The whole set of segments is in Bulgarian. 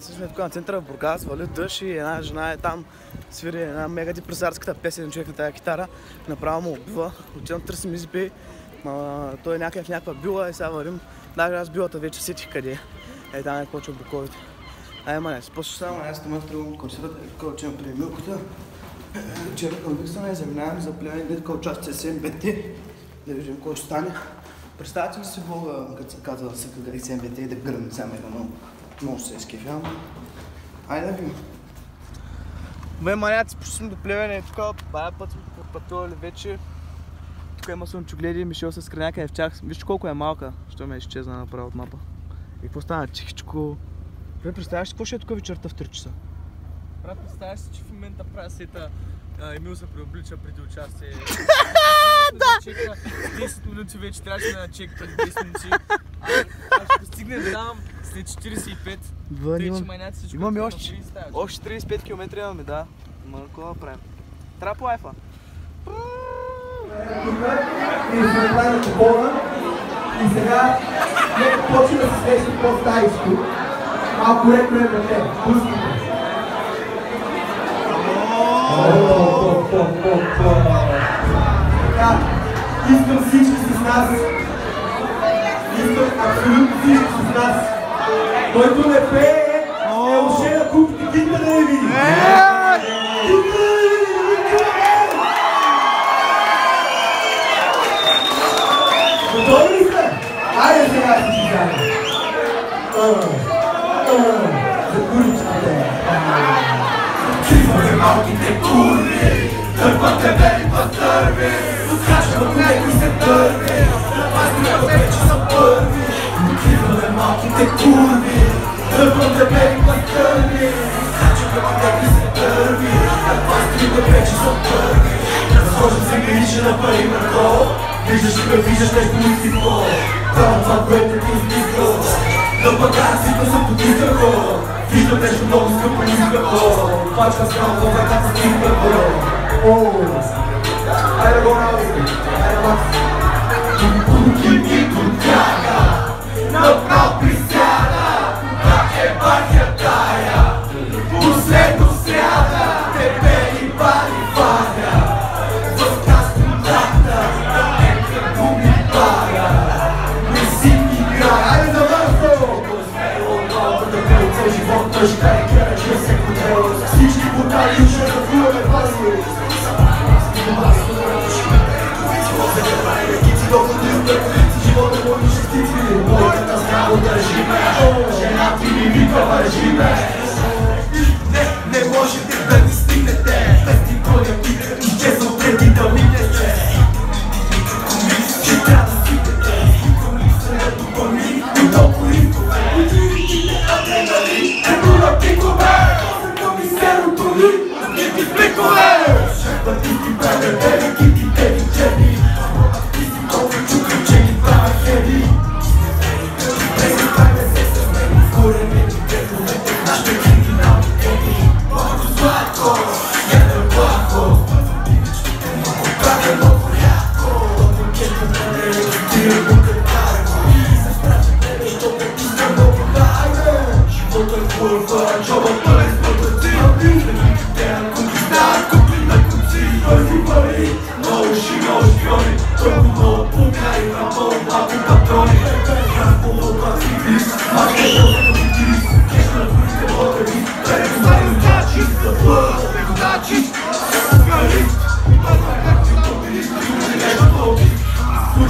Сега сме тук на центъра в Бургас, вали дъжд и една жена е там, свири една мега депресарската песен, човек на тази китара, направо му убива. Отивам търсим избей, ма той е някакъв някаква била и сега вървим. Даже аз билата вече сетих къде е. Е, там е почва буковите. Ай, ма не, спощо само, аз там от концерта, тук отивам при Милката. Вчера към и заминаваме за племен детка участие с МБТ. Да видим кой ще стане. Представете ли си Бога, като се казва и СМБТ и да гръмне само едно много. Много се изкефявам. Айде да видим. Бе, маняци, почти сме до плевене. Тук бая път сме пътували вече. Тук има слънчогледи, Мишел с краняка е в тях. Вижте колко е малка, що ме изчезна направо от мапа. И какво стана? Чихичко. Бе, представяш ли какво ще е тук вечерта в 3 часа? Брат, представяш си, че в момента правя сета Емил се преоблича преди участие. да! 10 минути вече трябваше да чек преди 10 минути. Ще там след 45. Вън Тъй, че имам. маняци всичко Имаме още, още 35 км имаме, да. Ма какво да правим? Трябва по лайфа. и направи такова. И сега нека почне да се среща по-старичко. Малко леко е. Така, искам всички с нас. Ist absolut wichtig, ist das. Weil du É! É o uns de guckt, die Kinder ewig. Aí você vai se ligar. Ah, ah, eu curto até. Viva de mal que te curve, de quanto é bem para. O caixa não é que se torne, mas não é o que te arquitetura Levanta bem bacane Rádio que até que se dane A paz que me pede só pane Nas costas e mídia na parei marcó Vijas que me vijas tens municipal Vamos à frente que os micros Não pagar se não se podia Vista Vida tens novos que eu perdi agora Faz cascão, vou vai estar se fica agora Oh, I don't know, I don't know não calpiciada, na rebarretária, por ser anunciada, beber e balivada, dos castunada, da época comunitária, nesse migrar, ainda não sou, os meus novos do meu hoje voltam de cariqueira de execução, se de putaria, o cheiro do meu é vazio, Thank you. Uderzimy, że na tymi mikro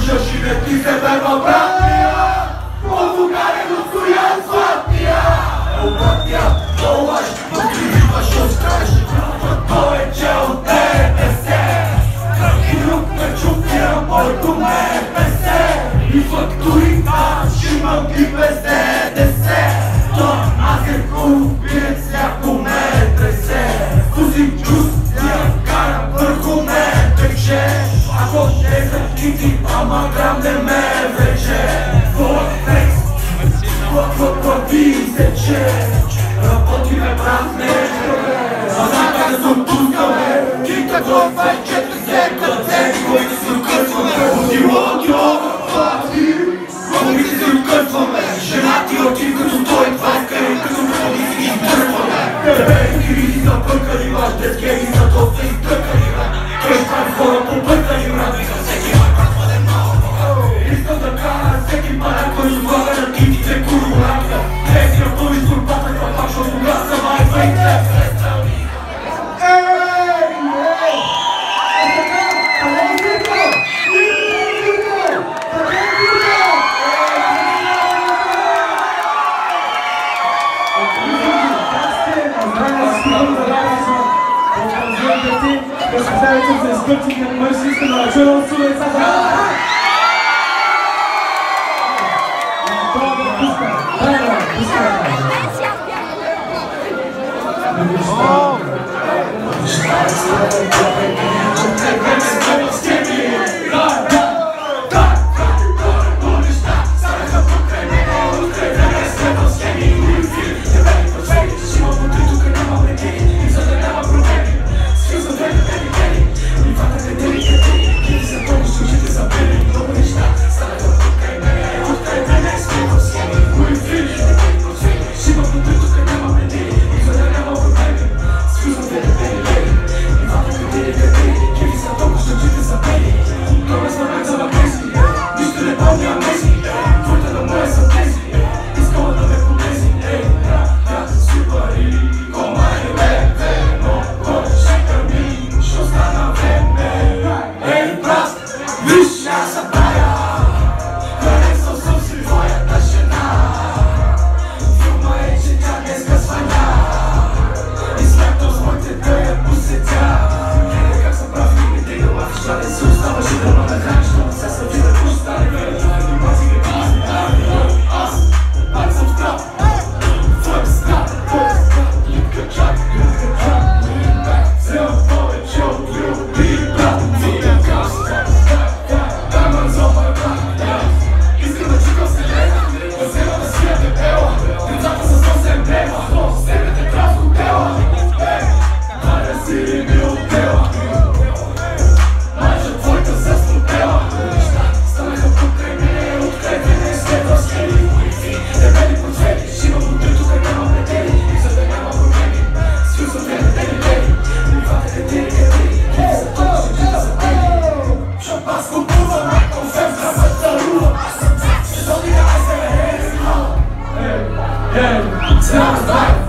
Не ти се верва, Бугария до Стоян Златния Обратния, то лъж, но ти имаш оскаш Повече от ДДС И друг ме чупя, моето ме е ПС И фактури аз имам и без I'm a grounded man. Christine, parce que ça, c'est ce que tu de la violence sur Ona weź tą sesję, widzę the stary name. Sounds like